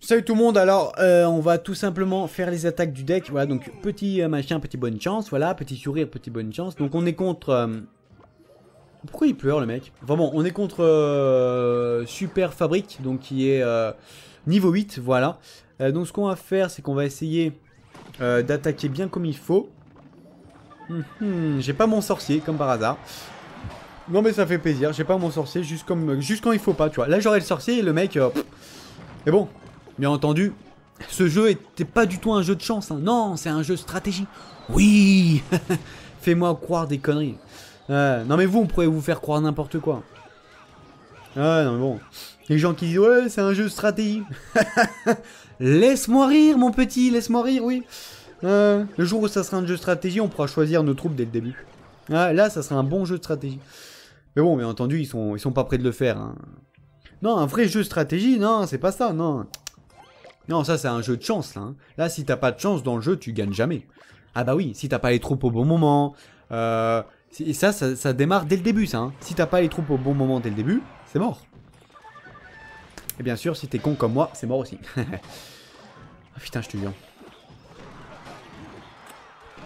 Salut tout le monde, alors euh, on va tout simplement faire les attaques du deck, voilà donc petit euh, machin, petit bonne chance, voilà, petit sourire, petit bonne chance, donc on est contre... euh, Pourquoi il pleure le mec bon, on est contre euh, Super Fabrique, donc qui est euh, niveau 8, voilà. Euh, donc ce qu'on va faire, c'est qu'on va essayer d'attaquer bien comme il faut. Hum, hum, J'ai pas mon sorcier, comme par hasard. Non mais ça fait plaisir, j'ai pas mon sorcier juste, quand il faut pas, tu vois. Là j'aurais le sorcier et le mec... Mais bon, Bien entendu, ce jeu était pas du tout un jeu de chance. hein. Non, c'est un jeu de stratégie. Oui Fais-moi croire des conneries. Non mais vous, on pourrait vous faire croire n'importe quoi. Ouais, non mais bon. Les gens qui disent ouais, c'est un jeu de stratégie. laisse-moi rire, mon petit, laisse-moi rire, oui. Ouais, le jour où ça sera un jeu de stratégie, on pourra choisir nos troupes dès le début. Là, ça sera un bon jeu de stratégie. Mais bon, bien entendu, ils sont, ils sont pas prêts de le faire. hein. Non, un vrai jeu de stratégie, non, c'est pas ça, non. Non, ça c'est un jeu de chance là. hein. Là, si t'as pas de chance dans le jeu, tu gagnes jamais. Ah bah oui, si t'as pas les troupes au bon moment. Euh, et ça, ça, ça démarre dès le début, ça. hein. Si t'as pas les troupes au bon moment dès le début, c'est mort. Et bien sûr, si t'es con comme moi, c'est mort aussi. ah putain, je te jure.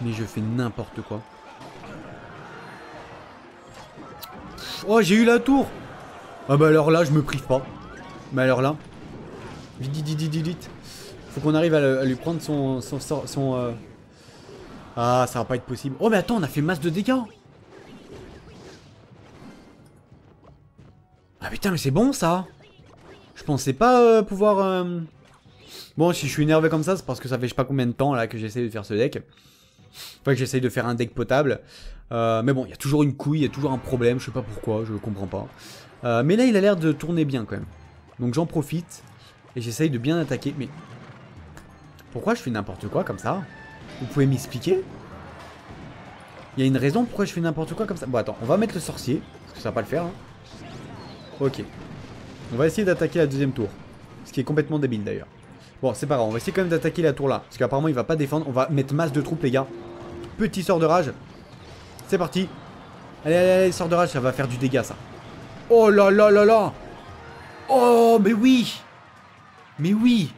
Mais je fais n'importe quoi. Oh, j'ai eu la tour Ah bah alors là, je me prive pas. Mais alors là... Vite, vite, vite, vite, vite. Faut qu'on arrive à lui prendre son... son, son, son, euh, Ah, ça va pas être possible. Oh mais attends, on a fait masse de dégâts putain, mais c'est bon ça Je pensais pas euh, pouvoir... euh, Bon, si je suis énervé comme ça, c'est parce que ça fait je sais pas combien de temps là que j'essaie de faire ce deck. Enfin, que j'essaye de faire un deck potable. Euh, mais bon, il y a toujours une couille, il y a toujours un problème, je sais pas pourquoi, je comprends pas. Mais là, il a l'air de tourner bien quand même. Donc j'en profite et j'essaye de bien attaquer. Mais pourquoi je fais n'importe quoi comme ça? Vous pouvez m'expliquer? Il y a une raison pourquoi je fais n'importe quoi comme ça? Bon, attends, on va mettre le sorcier, parce que ça va pas le faire. hein. Ok. On va essayer d'attaquer la deuxième tour. Ce qui est complètement débile d'ailleurs. Bon, c'est pas grave, on va essayer quand même d'attaquer la tour là. Parce qu'apparemment, il va pas défendre. On va mettre masse de troupes, les gars. Petit sort de rage. C'est parti. Allez, allez, sort de rage, ça va faire du dégât, ça. Oh là là là là Oh, mais oui Mais oui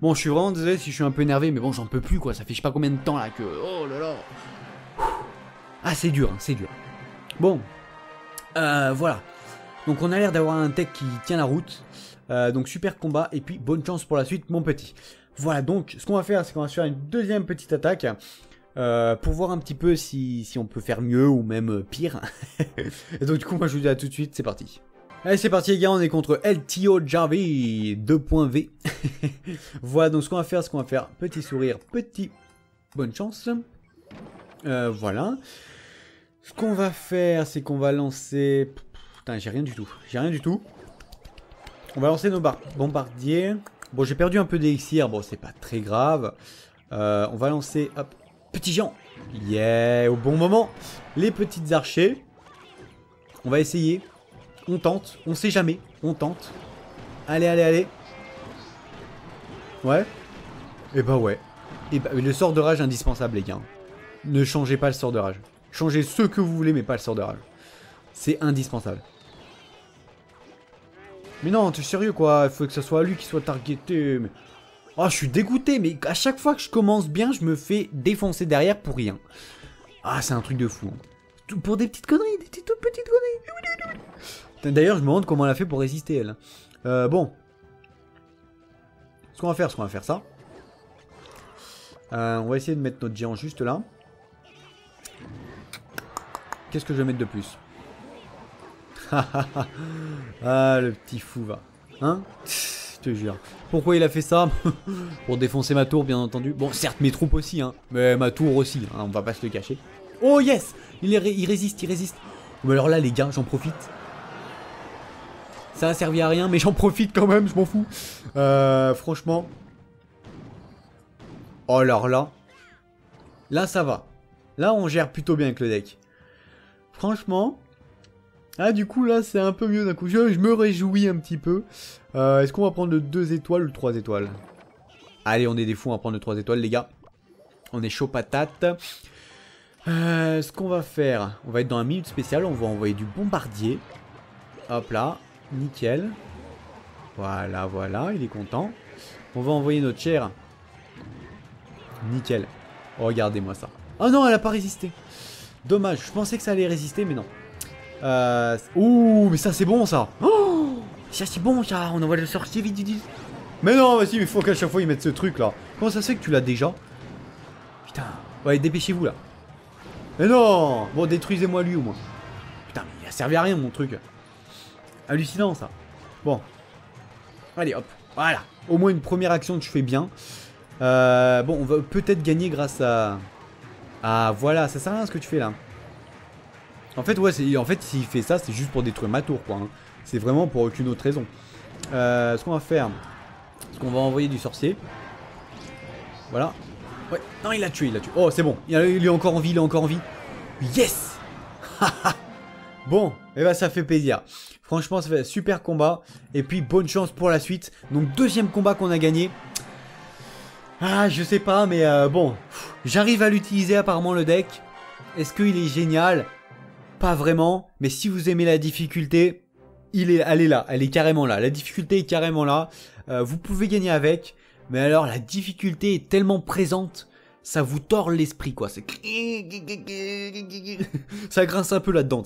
Bon, je suis vraiment désolé si je suis un peu énervé, mais bon, j'en peux plus, quoi. Ça fait je sais pas combien de temps, là, que... Oh là là Ah, c'est dur, hein, c'est dur. Bon. Euh, voilà. Donc, on a l'air d'avoir un tech qui tient la route. Euh, donc, super combat. Et puis, bonne chance pour la suite, mon petit. Voilà, donc, ce qu'on va faire, c'est qu'on va faire une deuxième petite attaque. euh, pour voir un petit peu si, on peut faire mieux ou même euh, pire. Et donc du coup moi je vous dis à tout de suite, c'est parti. Allez c'est parti les gars, on est contre LTO Jarvie 2.v. voilà donc ce qu'on va faire, ce qu'on va faire, petit sourire, petit bonne chance. Voilà. Ce qu'on va faire, c'est qu'on va lancer... Putain j'ai rien du tout, j'ai rien du tout. On va lancer nos bar- bombardiers. Bon j'ai perdu un peu d'élixir, bon c'est pas très grave. Euh, on va lancer, hop, petit géant. Yeah, au bon moment. Les petites archers. On va essayer. On tente. On sait jamais. On tente. Allez, allez, allez. Ouais. Et bah ouais. Et bah, le sort de rage indispensable, les gars. Ne changez pas le sort de rage. Changez ce que vous voulez, mais pas le sort de rage. C'est indispensable. Mais non, t'es sérieux quoi Il faut que ce soit lui qui soit targeté. Mais... Oh, je suis dégoûté, mais à chaque fois que je commence bien, je me fais défoncer derrière pour rien. Ah, c'est un truc de fou. hein. Pour des petites conneries, des petites, toutes petites conneries. D'ailleurs, je me demande comment elle a fait pour résister, elle. Euh, bon. Ce qu'on va faire, ce qu'on va faire ça. Euh, on va essayer de mettre notre géant juste là. Qu'est-ce que je vais mettre de plus? Ah, le petit fou va. Hein? Je te jure. Pourquoi il a fait ça? Pour défoncer ma tour, bien entendu. Bon, certes, mes troupes aussi, hein. Mais ma tour aussi, hein, on va pas se le cacher. Oh yes il, il résiste, il résiste. Mais alors là, les gars, j'en profite. Ça a servi à rien, mais j'en profite quand même, je m'en fous. Euh, franchement. Oh, alors là. Là, ça va. Là, on gère plutôt bien avec le deck. Franchement. Ah, du coup, là, c'est un peu mieux d'un coup. Je, me réjouis un petit peu. Euh, Est-ce qu'on va prendre le 2 étoiles ou le 3 étoiles? Allez, on est des fous, on va prendre le 3 étoiles, les gars. On est chaud patate. Euh, ce qu'on va faire, on va être dans un minute spécial, on va envoyer du bombardier. Hop là, nickel. Voilà, voilà, il est content. On va envoyer notre chair. Nickel. Regardez-moi ça. Oh non, elle a pas résisté. Dommage, je pensais que ça allait résister, mais non. Euh... Ouh, mais ça c'est bon ça. Oh, ça c'est bon ça, on envoie le sorcier vite, vite, vite. Mais non, vas-y, il faut qu'à chaque fois ils mettent ce truc là. Comment ça se fait que tu l'as déjà? Putain, ouais, dépêchez-vous là. Mais non Bon, détruisez-moi lui au moins. Putain, mais il a servi à rien mon truc. Hallucinant ça. Bon. Allez, hop. Voilà. Au moins une première action que je fais bien. Euh, bon, on va peut-être gagner grâce à... Ah, voilà, ça sert à rien ce que tu fais là. En fait, ouais, en fait, s'il fait ça, c'est juste pour détruire ma tour, quoi. Hein. C'est vraiment pour aucune autre raison. Euh, ce qu'on va faire, c'est qu'on va envoyer du sorcier. Voilà. Ouais, non, il l'a tué, il l'a tué. Oh, c'est bon. Il, est encore en vie, il est encore en vie. Yes Bon, et eh ben ça fait plaisir. Franchement, ça fait super combat. Et puis, bonne chance pour la suite. Donc, deuxième combat qu'on a gagné. Ah, je sais pas, mais euh, bon. J'arrive à l'utiliser apparemment le deck. Est-ce qu'il est génial? Pas vraiment. Mais si vous aimez la difficulté, il est, elle est là. Elle est carrément là. La difficulté est carrément là. Euh, vous pouvez gagner avec. Mais alors, la difficulté est tellement présente ça vous tord l'esprit quoi. C'est ça grince un peu là-dedans.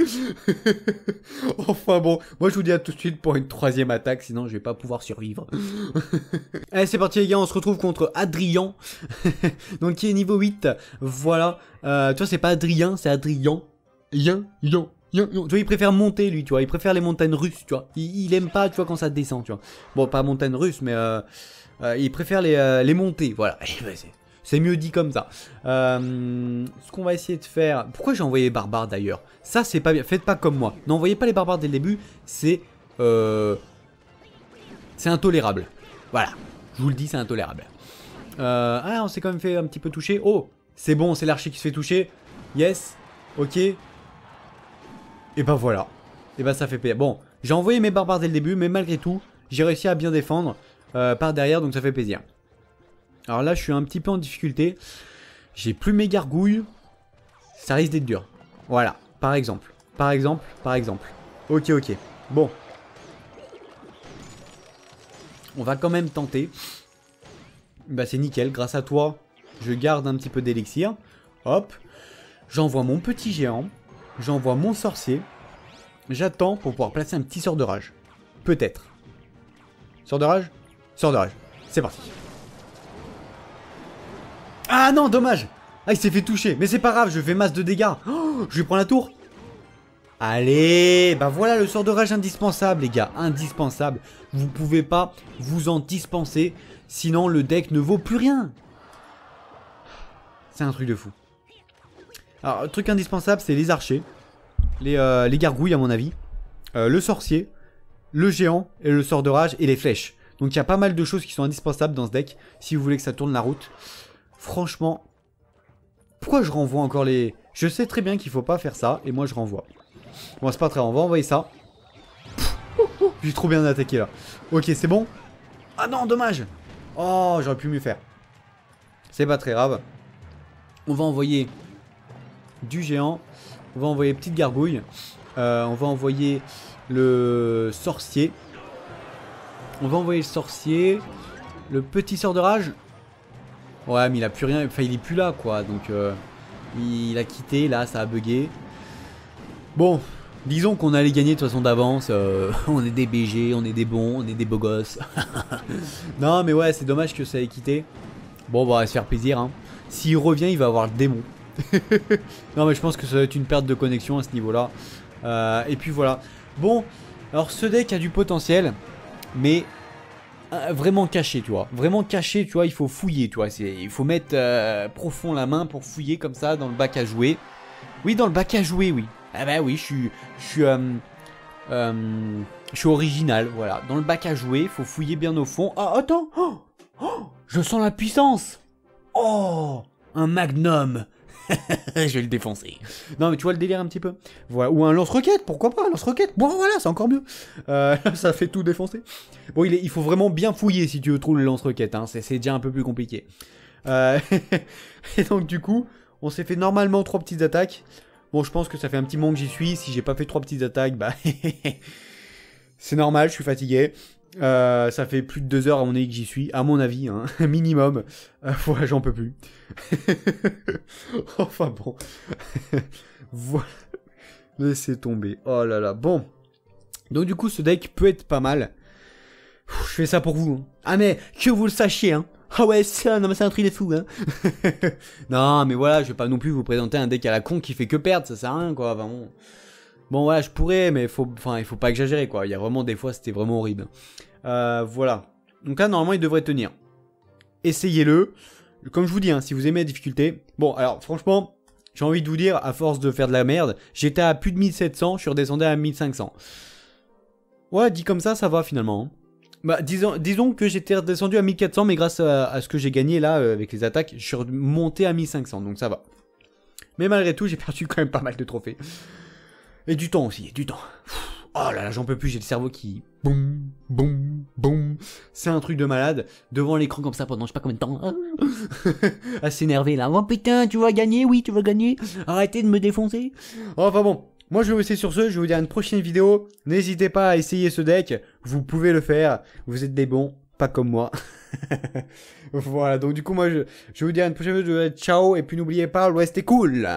enfin bon, moi je vous dis à tout de suite pour une troisième attaque, sinon je vais pas pouvoir survivre. Allez c'est parti les gars, on se retrouve contre Adrien, donc qui est niveau 8, voilà. Euh, tu vois c'est pas Adrien, c'est Adrien. Yen, yen, Tu vois, il préfère monter lui, tu vois, il préfère les montagnes russes, tu vois. Il, aime pas, tu vois, quand ça descend, tu vois. Bon, pas montagne russe, mais euh, euh, il préfère les, euh, les montées, voilà. C'est mieux dit comme ça. Euh, ce qu'on va essayer de faire... Pourquoi j'ai envoyé les barbares d'ailleurs? Ça, c'est pas bien. Faites pas comme moi. N'envoyez pas les barbares dès le début. C'est... Euh... C'est intolérable. Voilà. Je vous le dis, c'est intolérable. Euh... Ah, on s'est quand même fait un petit peu toucher. Oh C'est bon, c'est l'archer qui se fait toucher. Yes. Ok. Et ben voilà. Et ben ça fait plaisir. Bon, j'ai envoyé mes barbares dès le début, mais malgré tout, j'ai réussi à bien défendre par derrière, donc ça fait plaisir. Alors là, je suis un petit peu en difficulté. J'ai plus mes gargouilles. Ça risque d'être dur. Voilà, par exemple. Par exemple, par exemple. Ok, ok. Bon. On va quand même tenter. Bah c'est nickel, grâce à toi, je garde un petit peu d'élixir. Hop. J'envoie mon petit géant. J'envoie mon sorcier. J'attends pour pouvoir placer un petit sort de rage. Peut-être. Sort de rage? Sort de rage. C'est parti. Ah non, dommage Ah, il s'est fait toucher. Mais c'est pas grave, je fais masse de dégâts. Oh, je lui prends la tour. Allez, bah voilà le sort de rage indispensable, les gars. Indispensable. Vous pouvez pas vous en dispenser. Sinon, le deck ne vaut plus rien. C'est un truc de fou. Alors, le truc indispensable, c'est les archers. Les, euh, les, gargouilles, à mon avis. Euh, le sorcier. Le géant. Et le sort de rage. Et les flèches. Donc, il y a pas mal de choses qui sont indispensables dans ce deck. Si vous voulez que ça tourne la route. Franchement, pourquoi je renvoie encore les... Je sais très bien qu'il faut pas faire ça, et moi je renvoie. Bon, c'est pas très on va envoyer ça. J'ai trop bien attaqué là. Ok, c'est bon? Ah non, dommage Oh, j'aurais pu mieux faire. C'est pas très grave. On va envoyer du géant. On va envoyer petite gargouille. Euh, on va envoyer le sorcier. On va envoyer le sorcier. Le petit sort de rage. Ouais, mais il a plus rien. Enfin, il est plus là, quoi. Donc, euh, il a quitté. Là, ça a bugué. Bon, disons qu'on allait gagner de toute façon d'avance. Euh, on est des BG, on est des bons, on est des beaux gosses. non, mais ouais, c'est dommage que ça ait quitté. Bon, bah, on va se faire plaisir. Hein. S'il revient, il va avoir le démon. non, mais je pense que ça va être une perte de connexion à ce niveau-là. Euh, et puis voilà. Bon, alors ce deck a du potentiel. Mais vraiment caché, tu vois. Vraiment caché, tu vois, il faut fouiller, tu vois. Il faut mettre euh, profond la main pour fouiller comme ça dans le bac à jouer. Oui, dans le bac à jouer, oui. Ah bah oui, je suis... Je suis... Euh, je suis original, voilà. Dans le bac à jouer, il faut fouiller bien au fond. Ah, attends oh, oh, Je sens la puissance Oh Un magnum je vais le défoncer. Non, mais tu vois le délire un petit peu. Voilà. Ou un lance-roquette, pourquoi pas, un lance-roquette. Bon, voilà, c'est encore mieux. Euh, ça fait tout défoncer. Bon, il, faut vraiment bien fouiller si tu veux trouver le lance-roquette. Hein. C'est déjà un peu plus compliqué. Euh, et donc, du coup, on s'est fait normalement trois petites attaques. Bon, je pense que ça fait un petit moment que j'y suis. Si j'ai pas fait trois petites attaques, bah. c'est normal, je suis fatigué. Euh, ça fait plus de deux heures à mon avis que j'y suis, à mon avis, hein, minimum. Euh, voilà, j'en peux plus. enfin bon. voilà. Laissez tomber. Oh là là. Bon. Donc du coup, ce deck peut être pas mal. Je fais ça pour vous. Hein. Ah mais, que vous le sachiez, hein. Ah ouais, c'est un truc de fou, hein. non, mais voilà, je vais pas non plus vous présenter un deck à la con qui fait que perdre, ça sert à rien, quoi. bon. Bon, voilà, je pourrais, mais faut, il faut pas exagérer, quoi. Il y a vraiment des fois, c'était vraiment horrible. Euh, voilà. Donc là, normalement, il devrait tenir. Essayez-le. Comme je vous dis, hein, si vous aimez la difficulté. Bon, alors, franchement, j'ai envie de vous dire, à force de faire de la merde, j'étais à plus de 1700, je suis redescendu à 1500. Ouais, dit comme ça, ça va finalement. Hein. Bah, disons, disons que j'étais redescendu à 1400, mais grâce à, ce que j'ai gagné là, euh, avec les attaques, je suis remonté à 1500, donc ça va. Mais malgré tout, j'ai perdu quand même pas mal de trophées. Et du temps aussi, du temps. Oh là là, j'en peux plus, j'ai le cerveau qui... Boum, boum, boum. C'est un truc de malade. Devant l'écran comme ça pendant je sais pas combien de temps. à s'énerver là. Oh putain, tu vas gagner, oui, tu vas gagner. Arrêtez de me défoncer. Enfin bon, moi je vais vous laisser sur ce, je vais vous dire une prochaine vidéo. N'hésitez pas à essayer ce deck, vous pouvez le faire. Vous êtes des bons, pas comme moi. voilà, donc du coup moi je, je vais vous dire une prochaine vidéo, ciao, et puis n'oubliez pas, l'Ouest est cool